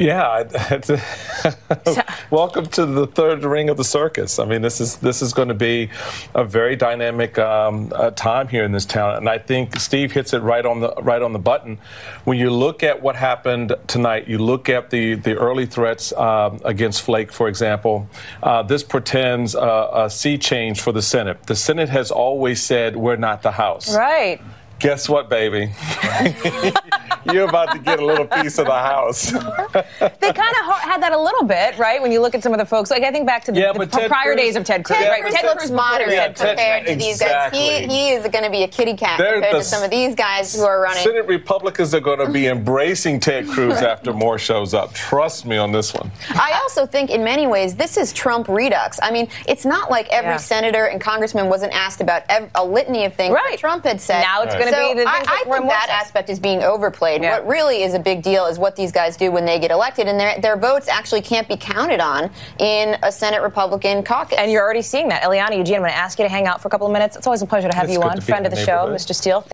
Yeah, welcome to the third ring of the circus. I mean, this is this is going to be a very dynamic um, uh, time here in this town, and I think Steve hits it right on the right on the button. When you look at what happened tonight, you look at the the early threats um, against Flake, for example. Uh, this pretends a sea change for the Senate. The Senate has always said we're not the House. Right. Guess what, baby? You're about to get a little piece of the house. they kind of had that a little bit, right? When you look at some of the folks, like I think back to the, yeah, the prior Cruz, days of Ted Cruz, Ted right? Cruz Ted looks modern yeah, compared Ted, to these exactly. guys. He, he is going to be a kitty cat They're compared to some of these guys who are running. Senate Republicans are going to be embracing Ted Cruz after Moore shows up. Trust me on this one. I also think, in many ways, this is Trump redux. I mean, it's not like every Yeah. senator and congressman wasn't asked about ev- a litany of things Right. that Trump had said. Now it's gonna So be the I, things that I think that aspect is being overplayed. Yeah. What really is a big deal is what these guys do when they get elected, and their their votes actually can't be counted on in a Senate Republican caucus. And you're already seeing that. Eliana Eugene, I'm going to ask you to hang out for a couple of minutes. It's always a pleasure to have It's you on. to Friend of the the show. Mr. Steele.